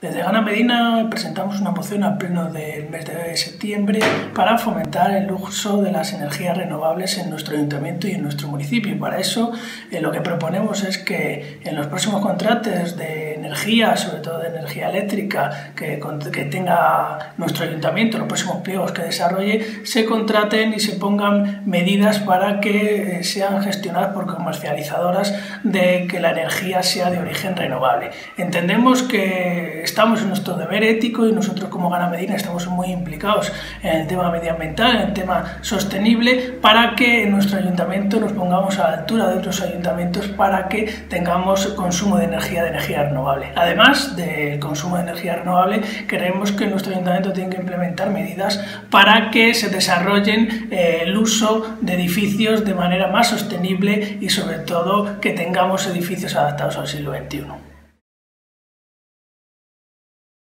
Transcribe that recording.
Desde Gana Medina presentamos una moción al pleno del mes de septiembre para fomentar el uso de las energías renovables en nuestro ayuntamiento y en nuestro municipio. Para eso eh, lo que proponemos es que en los próximos contratos de energía, sobre todo de energía eléctrica, que, que tenga nuestro ayuntamiento, los próximos pliegos que desarrolle, se contraten y se pongan medidas para que eh, sean gestionadas por comercializadoras de que la energía sea de origen renovable. Entendemos que estamos en nuestro deber ético y nosotros como Gana Medina estamos muy implicados en el tema medioambiental, en el tema sostenible, para que en nuestro ayuntamiento nos pongamos a la altura de otros ayuntamientos para que tengamos consumo de energía de energía renovable. Además del consumo de energía renovable, creemos que nuestro ayuntamiento tiene que implementar medidas para que se desarrollen eh, el uso de edificios de manera más sostenible y sobre todo que tengamos edificios adaptados al siglo XXI.